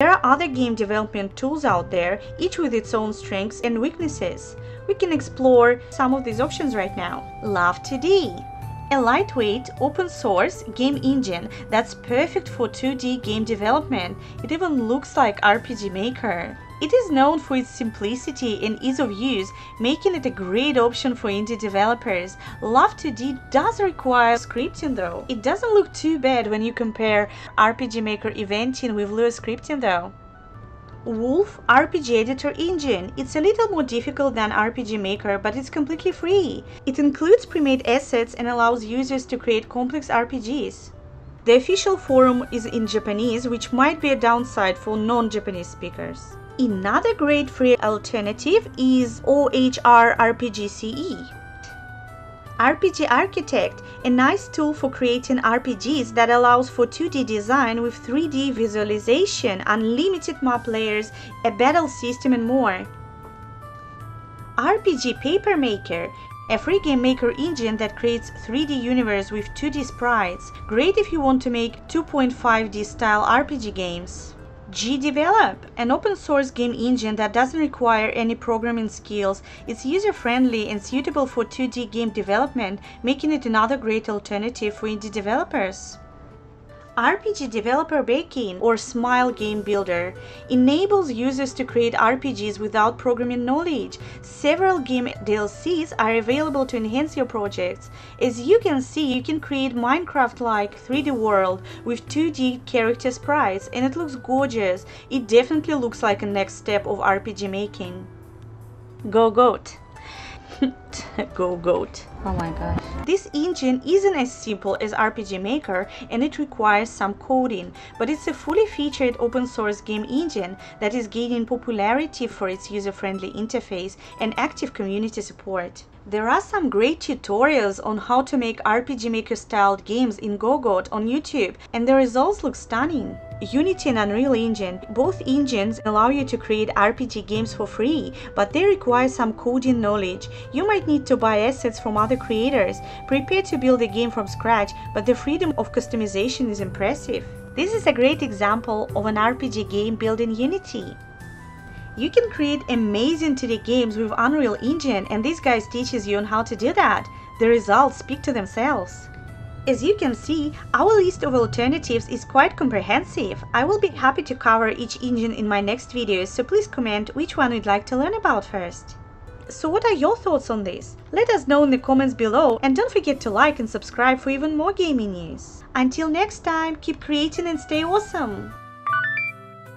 There are other game development tools out there, each with its own strengths and weaknesses. We can explore some of these options right now. Love2D a lightweight, open source game engine that's perfect for 2D game development. It even looks like RPG Maker. It is known for its simplicity and ease of use, making it a great option for indie developers. Love2D does require scripting though. It doesn't look too bad when you compare RPG Maker Eventing with Lua scripting though. Wolf RPG Editor Engine. It's a little more difficult than RPG Maker, but it's completely free. It includes pre-made assets and allows users to create complex RPGs. The official forum is in Japanese, which might be a downside for non-Japanese speakers. Another great free alternative is OHR RPG CE. RPG Architect, a nice tool for creating RPGs that allows for 2D design with 3D visualization, unlimited map layers, a battle system and more. RPG Paper Maker, a free game maker engine that creates 3D universe with 2D sprites, great if you want to make 2.5D style RPG games. GDevelop, an open source game engine that doesn't require any programming skills. It's user friendly and suitable for 2D game development, making it another great alternative for indie developers. RPG Developer Bakin or Smile Game Builder enables users to create RPGs without programming knowledge. Several game DLCs are available to enhance your projects. As you can see, you can create Minecraft-like 3D world with 2D character sprites and it looks gorgeous. It definitely looks like a next step of RPG making. Go Goat! Go Goat. Oh my gosh. This engine isn't as simple as RPG Maker and it requires some coding, but it's a fully featured open source game engine that is gaining popularity for its user-friendly interface and active community support. There are some great tutorials on how to make RPG Maker styled games in GoGoat on YouTube and the results look stunning. Unity and Unreal Engine, both engines allow you to create RPG games for free, but they require some coding knowledge. You might need to buy assets from other creators. Prepare to build a game from scratch, but the freedom of customization is impressive. This is a great example of an RPG game built in Unity. You can create amazing 2D games with Unreal Engine and this guy teaches you on how to do that. The results speak to themselves. As you can see, our list of alternatives is quite comprehensive. I will be happy to cover each engine in my next videos, so please comment which one you'd like to learn about first. So what are your thoughts on this? Let us know in the comments below and don't forget to like and subscribe for even more gaming news. Until next time, keep creating and stay awesome!